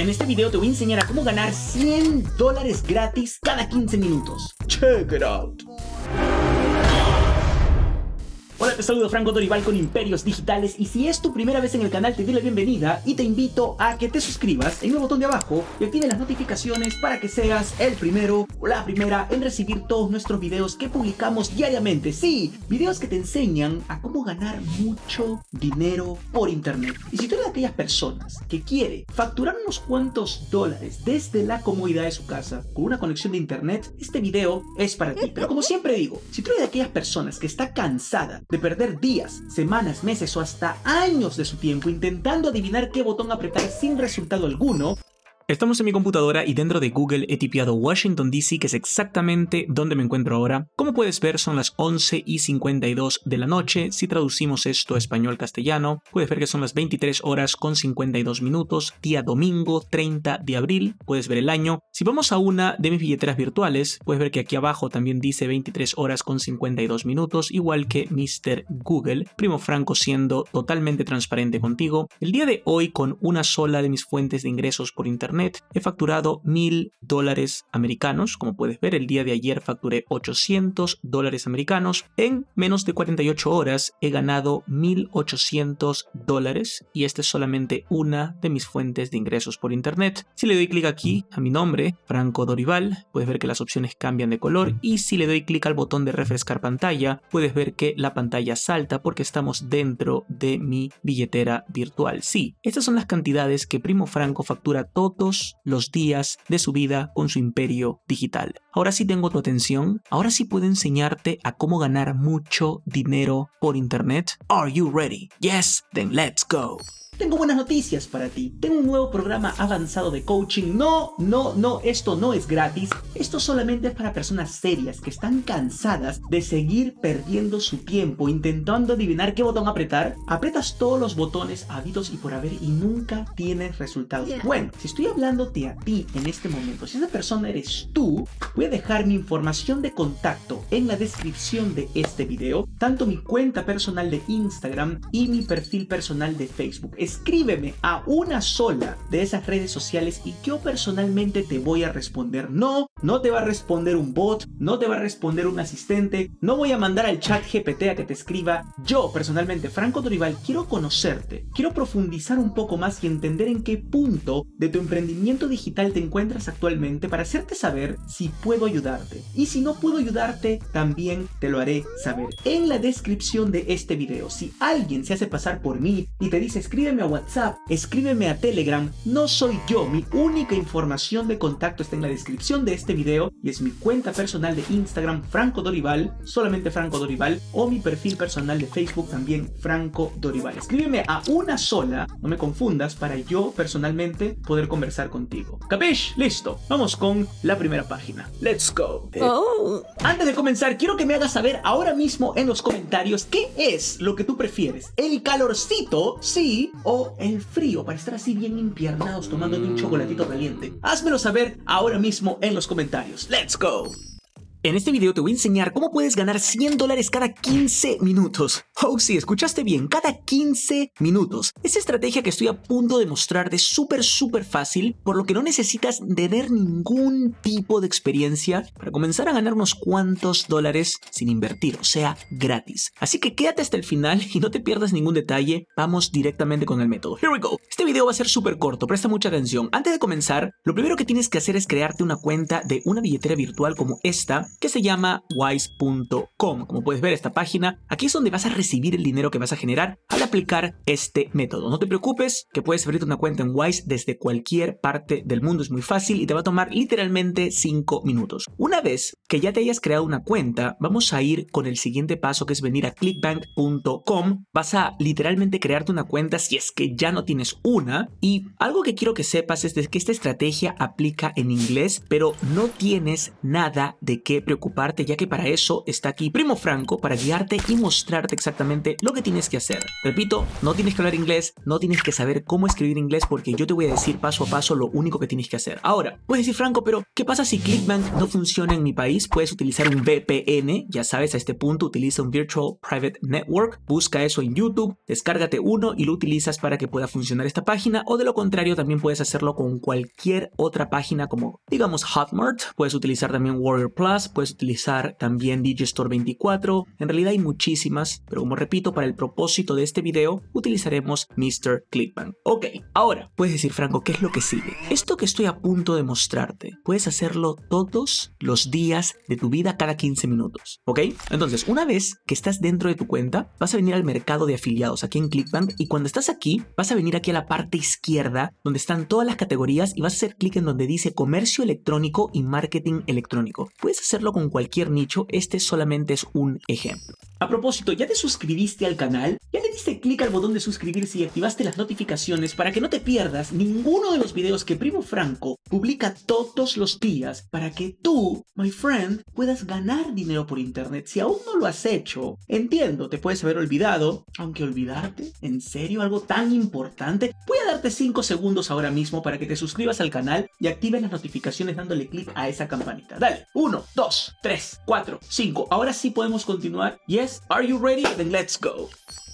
En este video te voy a enseñar a cómo ganar 100 dólares gratis cada 15 minutos. Check it out. Hola, te saludo Franco Dorival con Imperios Digitales y si es tu primera vez en el canal te doy la bienvenida y te invito a que te suscribas en el botón de abajo y active las notificaciones para que seas el primero o la primera en recibir todos nuestros videos que publicamos diariamente. Sí, videos que te enseñan a cómo ganar mucho dinero por internet. Y si tú eres de aquellas personas que quiere facturar unos cuantos dólares desde la comodidad de su casa con una conexión de internet, este video es para ti. Pero como siempre digo, si tú eres de aquellas personas que está cansada de perder días, semanas, meses o hasta años de su tiempo intentando adivinar qué botón apretar sin resultado alguno, Estamos en mi computadora y dentro de Google he tipiado Washington DC, que es exactamente donde me encuentro ahora. Como puedes ver, son las 11 y 52 de la noche. Si traducimos esto a español-castellano, puedes ver que son las 23 horas con 52 minutos, día domingo 30 de abril. Puedes ver el año. Si vamos a una de mis billeteras virtuales, puedes ver que aquí abajo también dice 23 horas con 52 minutos, igual que Mr. Google. Primo Franco siendo totalmente transparente contigo. El día de hoy, con una sola de mis fuentes de ingresos por internet, he facturado mil dólares americanos. Como puedes ver, el día de ayer facturé 800 dólares americanos. En menos de 48 horas he ganado 1800 dólares y esta es solamente una de mis fuentes de ingresos por internet. Si le doy clic aquí a mi nombre, Franco Dorival, puedes ver que las opciones cambian de color y si le doy clic al botón de refrescar pantalla, puedes ver que la pantalla salta porque estamos dentro de mi billetera virtual. Sí, estas son las cantidades que Primo Franco factura los días de su vida con su imperio digital. Ahora sí tengo tu atención, ahora sí puedo enseñarte a cómo ganar mucho dinero por internet. Are you ready? Yes, then let's go. Tengo buenas noticias para ti. Tengo un nuevo programa avanzado de coaching. No, no, no, esto no es gratis. Esto solamente es para personas serias que están cansadas de seguir perdiendo su tiempo intentando adivinar qué botón apretar. Apretas todos los botones habidos y por haber y nunca tienes resultados. Bueno, si estoy hablándote a ti en este momento, si esa persona eres tú, voy a dejar mi información de contacto en la descripción de este video, tanto mi cuenta personal de Instagram y mi perfil personal de Facebook escríbeme a una sola de esas redes sociales y yo personalmente te voy a responder. No, no te va a responder un bot, no te va a responder un asistente, no voy a mandar al chat GPT a que te escriba. Yo personalmente, Franco Dorival, quiero conocerte, quiero profundizar un poco más y entender en qué punto de tu emprendimiento digital te encuentras actualmente para hacerte saber si puedo ayudarte. Y si no puedo ayudarte, también te lo haré saber. En la descripción de este video, si alguien se hace pasar por mí y te dice escríbeme a WhatsApp, escríbeme a Telegram, no soy yo, mi única información de contacto está en la descripción de este video y es mi cuenta personal de Instagram Franco Dorival, solamente Franco Dorival, o mi perfil personal de Facebook también Franco Dorival. Escríbeme a una sola, no me confundas, para yo personalmente poder conversar contigo. ¿Capish? Listo, vamos con la primera página. Let's go. Oh. Antes de comenzar, quiero que me hagas saber ahora mismo en los comentarios qué es lo que tú prefieres. ¿El calorcito? Sí o el frío para estar así bien impiernados tomando un chocolatito caliente? Házmelo saber ahora mismo en los comentarios. ¡Let's go! En este video te voy a enseñar cómo puedes ganar 100 dólares cada 15 minutos. Oh, sí, escuchaste bien, cada 15 minutos. Esa estrategia que estoy a punto de mostrarte es súper, súper fácil, por lo que no necesitas tener ningún tipo de experiencia para comenzar a ganar unos cuantos dólares sin invertir, o sea, gratis. Así que quédate hasta el final y no te pierdas ningún detalle. Vamos directamente con el método. Here we go. Este video va a ser súper corto, presta mucha atención. Antes de comenzar, lo primero que tienes que hacer es crearte una cuenta de una billetera virtual como esta que se llama wise.com. Como puedes ver esta página, aquí es donde vas a recibir el dinero que vas a generar al aplicar este método. No te preocupes que puedes abrirte una cuenta en Wise desde cualquier parte del mundo. Es muy fácil y te va a tomar literalmente 5 minutos. Una vez que ya te hayas creado una cuenta, vamos a ir con el siguiente paso que es venir a clickbank.com. Vas a literalmente crearte una cuenta si es que ya no tienes una. Y algo que quiero que sepas es que esta estrategia aplica en inglés, pero no tienes nada de qué preocuparte ya que para eso está aquí Primo Franco para guiarte y mostrarte exactamente lo que tienes que hacer. Repito, no tienes que hablar inglés, no tienes que saber cómo escribir inglés porque yo te voy a decir paso a paso lo único que tienes que hacer. Ahora, puedes decir Franco, pero ¿qué pasa si Clickbank no funciona en mi país? Puedes utilizar un VPN, ya sabes, a este punto utiliza un Virtual Private Network, busca eso en YouTube, descárgate uno y lo utilizas para que pueda funcionar esta página o de lo contrario también puedes hacerlo con cualquier otra página como digamos Hotmart, puedes utilizar también Warrior Plus, puedes utilizar también Digistore 24, en realidad hay muchísimas, pero como repito, para el propósito de este video utilizaremos Mr. Clickbank. Ok, ahora puedes decir Franco, ¿qué es lo que sigue? Esto que estoy a punto de mostrarte, puedes hacerlo todos los días de tu vida cada 15 minutos, ¿ok? Entonces, una vez que estás dentro de tu cuenta, vas a venir al mercado de afiliados aquí en Clickbank y cuando estás aquí, vas a venir aquí a la parte izquierda donde están todas las categorías y vas a hacer clic en donde dice comercio electrónico y marketing electrónico. Puedes con cualquier nicho, este solamente es un ejemplo. A propósito, ¿ya te suscribiste al canal? ¿Ya le diste clic al botón de suscribirse y activaste las notificaciones para que no te pierdas ninguno de los videos que Primo Franco publica todos los días para que tú, my friend, puedas ganar dinero por internet? Si aún no lo has hecho, entiendo, te puedes haber olvidado, aunque olvidarte, ¿en serio algo tan importante? Voy a darte 5 segundos ahora mismo para que te suscribas al canal y actives las notificaciones dándole clic a esa campanita. Dale, 1, 2, 3, 4, 5. Ahora sí podemos continuar. Yes, are you ready? Then let's go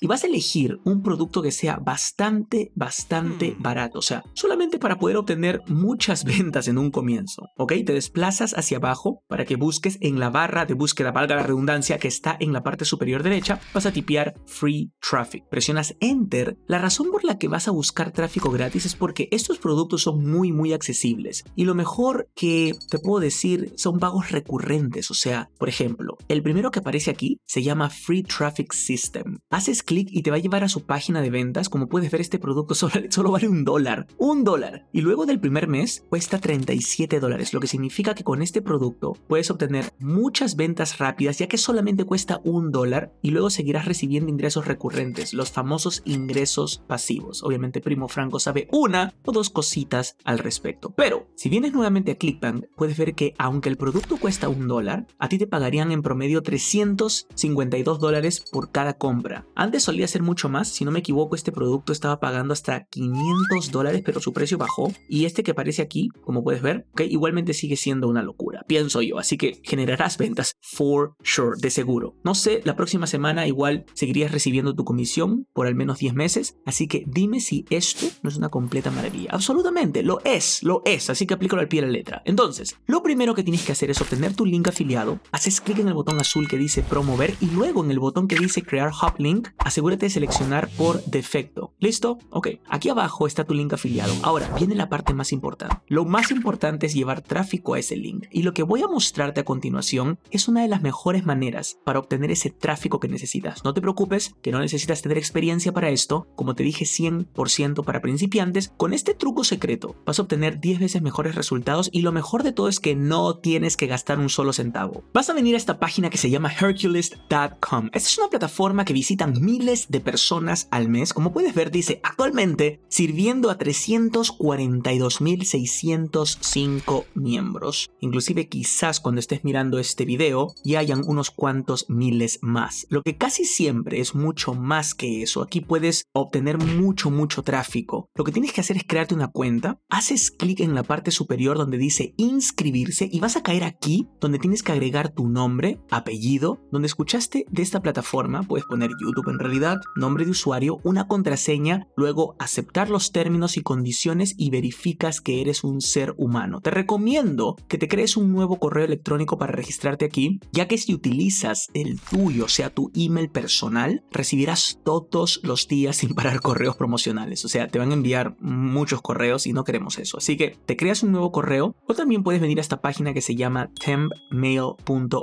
y vas a elegir un producto que sea bastante, bastante Hmm. barato. O sea, solamente para poder obtener muchas ventas en un comienzo. ¿Ok? Te desplazas hacia abajo para que busques en la barra de búsqueda, valga la redundancia, que está en la parte superior derecha. Vas a tipear Free Traffic. Presionas Enter. La razón por la que vas a buscar tráfico gratis es porque estos productos son muy, muy accesibles. Y lo mejor que te puedo decir son pagos recurrentes. O sea, por ejemplo, el primero que aparece aquí se llama Free Traffic System. Haces clic y te va a llevar a su página de ventas. Como puedes ver, este producto solo, solo vale un dólar. Un dólar. Y luego del primer mes cuesta 37 dólares, lo que significa que con este producto puedes obtener muchas ventas rápidas, ya que solamente cuesta un dólar y luego seguirás recibiendo ingresos recurrentes, los famosos ingresos pasivos. Obviamente, Primo Franco sabe una o dos cositas al respecto. Pero si vienes nuevamente a Clickbank, puedes ver que aunque el producto cuesta un dólar, a ti te pagarían en promedio 352 dólares por cada compra. Solía ser mucho más, si no me equivoco, este producto estaba pagando hasta 500 dólares, pero su precio bajó. Y este que aparece aquí, como puedes ver, ok, igualmente sigue siendo una locura, pienso yo. Así que generarás ventas for sure, de seguro. No sé, la próxima semana igual seguirías recibiendo tu comisión por al menos 10 meses. Así que dime si esto no es una completa maravilla. Absolutamente, lo es, lo es. Así que aplícalo al pie de la letra. Entonces, lo primero que tienes que hacer es obtener tu link afiliado. Haces clic en el botón azul que dice promover y luego en el botón que dice crear hub link, asegúrate de seleccionar por defecto. ¿Listo? Ok, aquí abajo está tu link afiliado. Ahora, viene la parte más importante. Lo más importante es llevar tráfico a ese link. Y lo que voy a mostrarte a continuación es una de las mejores maneras para obtener ese tráfico que necesitas. No te preocupes, que no necesitas tener experiencia para esto. Como te dije, 100% para principiantes. Con este truco secreto vas a obtener 10 veces mejores resultados y lo mejor de todo es que no tienes que gastar un solo centavo. Vas a venir a esta página que se llama Hercules.com. Esta es una plataforma que visitan miles de personas al mes. Como puedes ver, dice actualmente sirviendo a 342.605 miembros. Inclusive quizás cuando estés mirando este video ya hayan unos cuantos miles más. Lo que casi siempre es mucho más que eso. Aquí puedes obtener mucho, mucho tráfico. Lo que tienes que hacer es crearte una cuenta. Haces clic en la parte superior donde dice inscribirse y vas a caer aquí donde tienes que agregar tu nombre, apellido, donde escuchaste de esta plataforma. Puedes poner YouTube en realidad, nombre de usuario, una contraseña, luego aceptar los términos y condiciones y verificas que eres un ser humano. Te recomiendo que te crees un nuevo correo electrónico para registrarte aquí, ya que si utilizas el tuyo, o sea, tu email personal, recibirás todos los días sin parar correos promocionales. O sea, te van a enviar muchos correos y no queremos eso. Así que te creas un nuevo correo o también puedes venir a esta página que se llama tempmail.org.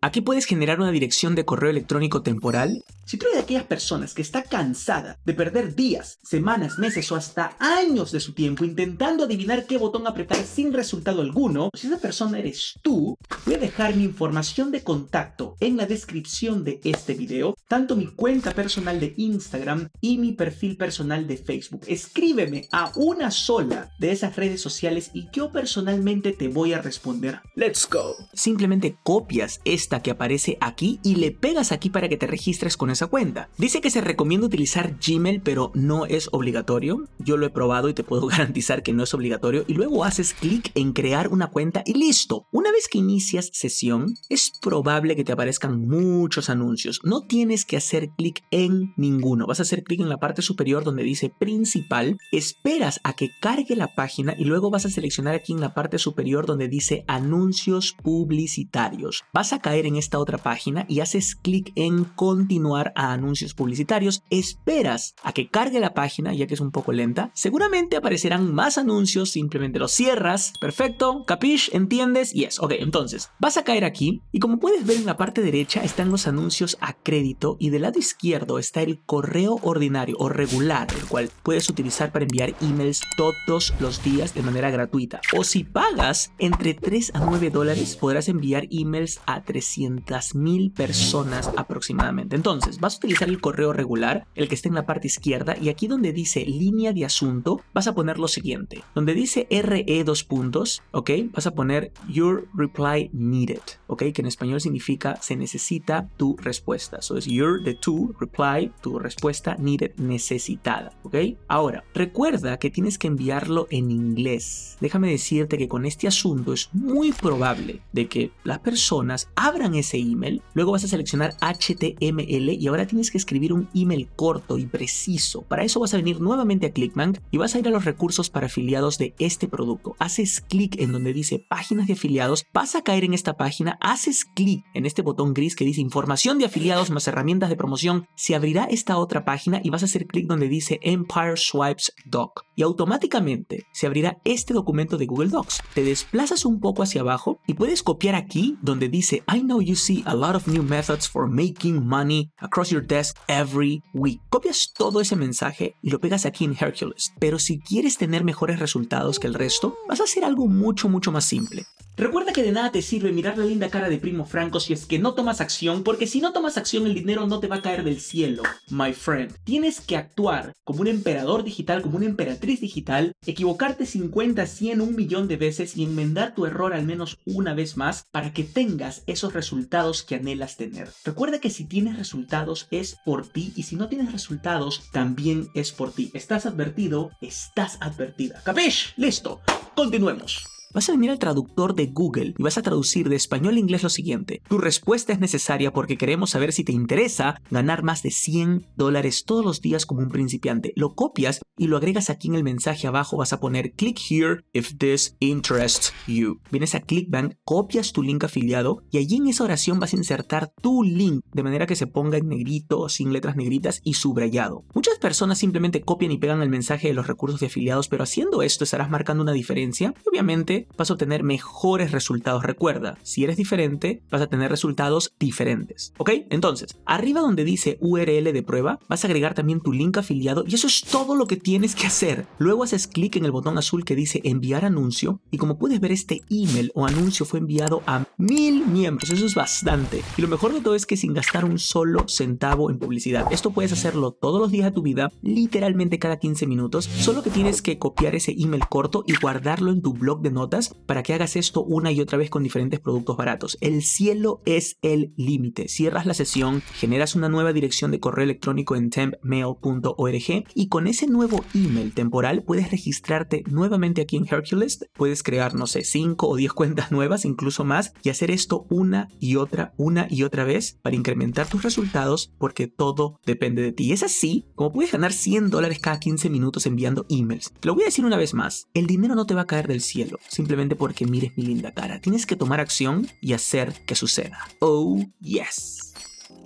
Aquí puedes generar una dirección de correo electrónico temporal. Si tú le de aquellas personas que está cansada de perder días, semanas, meses o hasta años de su tiempo intentando adivinar qué botón apretar sin resultado alguno, si esa persona eres tú, voy a dejar mi información de contacto en la descripción de este video, tanto mi cuenta personal de Instagram y mi perfil personal de Facebook. Escríbeme a una sola de esas redes sociales y yo personalmente te voy a responder. Let's go. Simplemente copias esta que aparece aquí y le pegas aquí para que te registres con esa cuenta. Dice que se recomienda utilizar Gmail, pero no es obligatorio. Yo lo he probado y te puedo garantizar que no es obligatorio. Y luego haces clic en crear una cuenta y listo. Una vez que inicias sesión, es probable que te aparezcan muchos anuncios. No tienes que hacer clic en ninguno. Vas a hacer clic en la parte superior donde dice principal. Esperas a que cargue la página y luego vas a seleccionar aquí en la parte superior donde dice anuncios publicitarios. Vas a caer en esta otra página y haces clic en continuar a anuncios publicitarios. Esperas a que cargue la página ya que es un poco lenta. Seguramente aparecerán más anuncios. Simplemente los cierras. Perfecto. Capish, ¿entiendes? Yes. Ok, entonces vas a caer aquí y como puedes ver en la parte derecha están los anuncios a crédito y del lado izquierdo está el correo ordinario o regular, el cual puedes utilizar para enviar emails todos los días de manera gratuita. O si pagas entre 3 a 9 dólares podrás enviar emails a 300 mil personas aproximadamente. Entonces vas a utilizar el correo regular, el que está en la parte izquierda y aquí donde dice línea de asunto vas a poner lo siguiente. Donde dice RE dos puntos, ok, vas a poner your reply needed, ok, que en español significa se necesita tu respuesta. So es your the to reply, tu respuesta needed necesitada, ok. Ahora, recuerda que tienes que enviarlo en inglés. Déjame decirte que con este asunto es muy probable de que las personas abran ese email, luego vas a seleccionar HTML y ahora tienes que escribir un email corto y preciso. Para eso vas a venir nuevamente a Clickbank y vas a ir a los recursos para afiliados de este producto. Haces clic en donde dice páginas de afiliados, vas a caer en esta página, haces clic en este botón gris que dice información de afiliados más herramientas de promoción, se abrirá esta otra página y vas a hacer clic donde dice Empire Swipes Doc y automáticamente se abrirá este documento de Google Docs. Te desplazas un poco hacia abajo y puedes copiar aquí donde dice I know you see a lot of new methods for making money across your desk every week. Copias todo ese mensaje y lo pegas aquí en Hercules. Pero si quieres tener mejores resultados que el resto, vas a hacer algo mucho mucho más simple. Recuerda que de nada te sirve mirar la linda cara de Primo Franco si es que no tomas acción, porque si no tomas acción el dinero no te va a caer del cielo, my friend. Tienes que actuar como un emperador digital, como una emperatriz digital, equivocarte 50, 100, un millón de veces y enmendar tu error al menos una vez más para que tengas esos resultados que anhelas tener. Recuerda que si tienes resultados es por ti y si no tienes resultados también es por ti. Estás advertido, estás advertida. ¿Capish? Listo. Continuemos. Vas a venir al traductor de Google y vas a traducir de español a inglés lo siguiente. Tu respuesta es necesaria porque queremos saber si te interesa ganar más de 100 dólares todos los días como un principiante. Lo copias y lo agregas aquí en el mensaje abajo. Vas a poner click here if this interests you. Vienes a Clickbank, copias tu link afiliado y allí en esa oración vas a insertar tu link de manera que se ponga en negrito, sin letras negritas y subrayado. Muchas personas simplemente copian y pegan el mensaje de los recursos de afiliados, pero haciendo esto estarás marcando una diferencia y obviamente vas a obtener mejores resultados. Recuerda, si eres diferente, vas a tener resultados diferentes. ¿Ok? Entonces, arriba donde dice URL de prueba, vas a agregar también tu link afiliado y eso es todo lo que tienes que hacer. Luego haces clic en el botón azul que dice enviar anuncio y como puedes ver este email o anuncio fue enviado a mil miembros. Eso es bastante. Y lo mejor de todo es que sin gastar un solo centavo en publicidad. Esto puedes hacerlo todos los días de tu vida, literalmente cada 15 minutos. Solo que tienes que copiar ese email corto y guardarlo en tu blog de notas para que hagas esto una y otra vez con diferentes productos baratos. El cielo es el límite. Cierras la sesión, generas una nueva dirección de correo electrónico en tempmail.org y con ese nuevo email temporal puedes registrarte nuevamente aquí en Hercules. Puedes crear, no sé, 5 o 10 cuentas nuevas, incluso más, y hacer esto una y otra, una y otra vez para incrementar tus resultados porque todo depende de ti. Es así como puedes ganar 100 dólares cada 15 minutos enviando emails. Lo voy a decir una vez más, el dinero no te va a caer del cielo simplemente porque mires mi linda cara. Tienes que tomar acción y hacer que suceda. Oh, yes.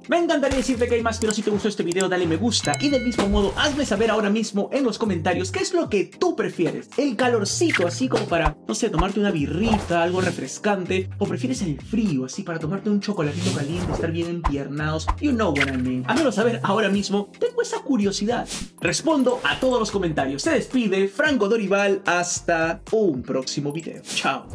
Me encantaría decirte que hay más, pero si te gustó este video dale me gusta y del mismo modo hazme saber ahora mismo en los comentarios qué es lo que tú prefieres. El calorcito así como para, no sé, tomarte una birrita, algo refrescante, o prefieres el frío así para tomarte un chocolatito caliente, estar bien empiernados. You know what I mean. Házmelo saber ahora mismo, tengo esa curiosidad. Respondo a todos los comentarios. Se despide Franco Dorival hasta un próximo video. Chao.